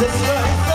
This life